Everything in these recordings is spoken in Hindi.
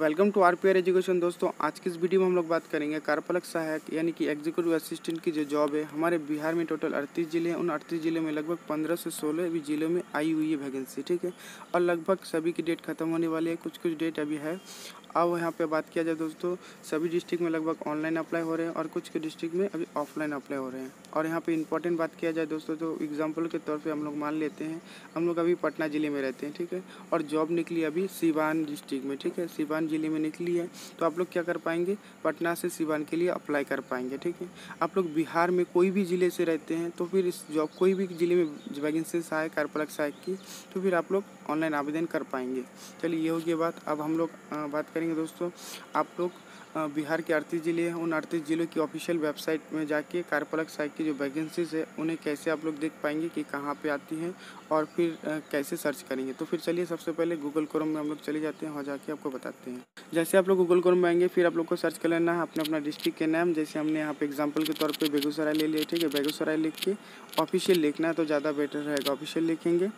Welcome to R P R education दोस्तों, आज की इस वीडियो में हम लोग बात करेंगे कार्यपालक सहायक, यानी कि एग्जीक्यूटिव असिस्टेंट की जो जॉब है, हमारे बिहार में टोटल अड़तीस ज़िले हैं। उन अड़तीस ज़िले में लगभग पंद्रह से सोलह भी जिलों में आई हुई है वैकेंसी, ठीक है? और लगभग सभी की डेट खत्म होने वाली है कुछ कुछ डेट अभी है। अब यहाँ पे बात किया जाए दोस्तों, सभी डिस्ट्रिक्ट में लगभग ऑनलाइन अप्लाई हो रहे हैं और कुछ के डिस्ट्रिक्ट में अभी ऑफलाइन अप्लाई हो रहे हैं। और यहाँ पे इंपॉर्टेंट बात किया जाए दोस्तों तो एग्ज़ाम्पल के तौर पे हम लोग मान लेते हैं, हम लोग अभी पटना ज़िले में रहते हैं, ठीक है? और जॉब निकली अभी सिवान डिस्ट्रिक्ट में, ठीक है? सिवान ज़िले में निकली है तो आप लोग क्या कर पाएँगे? पटना से सिवान के लिए अप्लाई कर पाएँगे, ठीक है? आप लोग बिहार में कोई भी ज़िले से रहते हैं तो फिर इस जॉब कोई भी ज़िले में वैकेंसी सहायक कार्यपालक सहायक की तो फिर आप लोग ऑनलाइन आवेदन कर पाएँगे। चलिए, ये होगी बात। अब हम लोग बात करेंगे दोस्तों। आप लोग बिहार के अड़तीस ज़िले हैं। उन अड़तीस ज़िलों की ऑफिशियल वेबसाइट में जाके कार्यपालक सहायक की जो वैकेंसीज है, उन्हें कैसे आप लोग देख पाएँगे कि कहाँ पे आती हैं और फिर कैसे सर्च करेंगे। तो फिर चलिए सबसे पहले गूगल क्रोम में हम लोग चले जाते हैं वहाँ जाके आपको बताते हैं। जैसे आप लोग गूगल क्रोम में आएँगे, फिर आप लोग को सर्च कर लेना है अपने, अपना डिस्ट्रिक्ट के नाम। जैसे हमने यहाँ पे एग्ज़ाम्पल के तौर पर बेगूसराय ले लिया, ठीक है? बेगूसराय लिख के ऑफिशियल लिखना है तो ज़्यादा बेटर रहेगा। ऑफिशियल लिखेंगे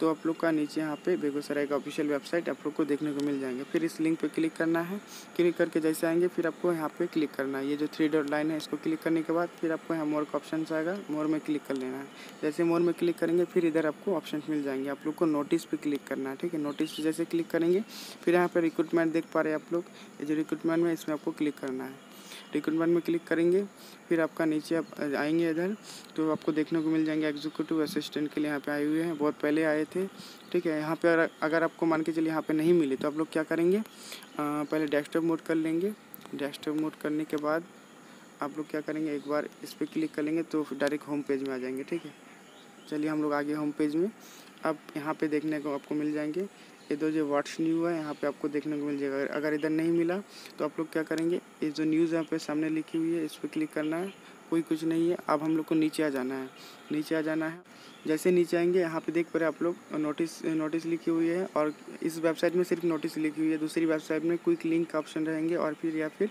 तो आप लोग का नीचे यहाँ पे बेगूसराय का ऑफिशियल वेबसाइट आप लोग को देखने को मिल जाएँगे। फिर इस लिंक पर क्लिक करना है। क्लिक करके जैसे आएँगे, फिर आपको यहाँ पे क्लिक करना है। ये जो थ्री डॉट लाइन है, इसको क्लिक करने के बाद फिर आपको यहाँ मोर का ऑप्शन आएगा। मोर में क्लिक कर लेना है। जैसे मोर में क्लिक करेंगे, फिर इधर आपको ऑप्शन मिल जाएँगे। आप लोग को नोटिस पर क्लिक करना है, ठीक है? नोटिस जैसे क्लिक करेंगे, फिर यहाँ पर रिक्रूटमेंट देख पा रहे हैं आप लोग। ये जो रिक्रूटमेंट में इसमें आपको क्लिक करना है। रिक्रूटमेंट में क्लिक करेंगे फिर आपका नीचे आप आएँगे इधर तो आपको देखने को मिल जाएँगे एग्जीक्यूटिव असिस्टेंट के लिए यहाँ पे आए हुए हैं बहुत पहले आए थे ठीक है यहाँ पे अगर आपको मान के चलिए यहाँ पे नहीं मिले तो आप लोग क्या करेंगे आ, पहले डेस्कटॉप मोड कर लेंगे डेस्कटॉप मोड करने के बाद आप लोग क्या करेंगे एक बार इस पर क्लिक कर लेंगे तो डायरेक्ट होम पेज में आ जाएँगे ठीक है। चलिए हम लोग आगे होम पेज में अब यहाँ पे देखने को आपको मिल जाएँगे ये दो जो व्हाट्स न्यू है, यहाँ पे आपको देखने को मिल जाएगा। अगर इधर नहीं मिला तो आप लोग क्या करेंगे, ये जो न्यूज़ यहाँ पे सामने लिखी हुई है, इस पर क्लिक करना है। कोई कुछ नहीं है, अब हम लोग को नीचे आ जाना है। नीचे आ जाना है। जैसे नीचे आएँगे, यहाँ पे देख पा रहे आप लोग नोटिस नोटिस लिखी हुई है, और इस वेबसाइट में सिर्फ़ नोटिस लिखी हुई है। दूसरी वेबसाइट में क्विक लिंक का ऑप्शन रहेंगे, और फिर या फिर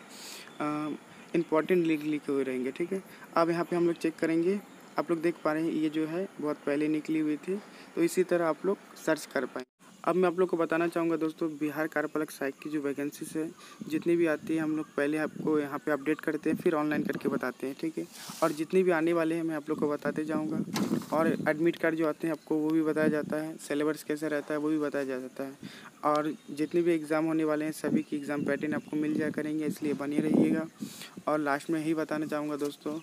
इंपॉर्टेंट लिंक लिखे हुए रहेंगे, ठीक है? अब यहाँ पे हम लोग चेक करेंगे। आप लोग देख पा रहे हैं, ये जो है, बहुत पहले निकली हुई थी। तो इसी तरह आप लोग सर्च कर पाएँ अब मैं आप लोग को बताना चाहूँगा दोस्तों, बिहार कार्यपालक सहायक की जो वैकेंसीज है, जितनी भी आती है हम लोग पहले आपको यहाँ पे अपडेट करते हैं, फिर ऑनलाइन करके बताते हैं, ठीक है? और जितनी भी आने वाले हैं मैं आप लोग को बताते जाऊँगा। और एडमिट कार्ड जो आते हैं आपको वो भी बताया जाता है सिलेबस कैसा रहता है वो भी बताया जाता है। और जितने भी एग्ज़ाम होने वाले हैं, सभी की एग्ज़ाम पैटर्न आपको मिल जाया करेंगे, इसलिए बने रहिएगा। और लास्ट में यही बताना चाहूँगा दोस्तों,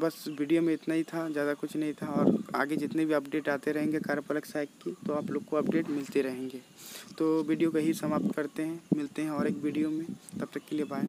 बस वीडियो में इतना ही था, ज़्यादा कुछ नहीं था। और आगे जितने भी अपडेट आते रहेंगे कार्यपालक सहायक की तो आप लोग को अपडेट मिलते रहेंगे। तो वीडियो को ही समाप्त करते हैं। मिलते हैं और एक वीडियो में। तब तक के लिए बाय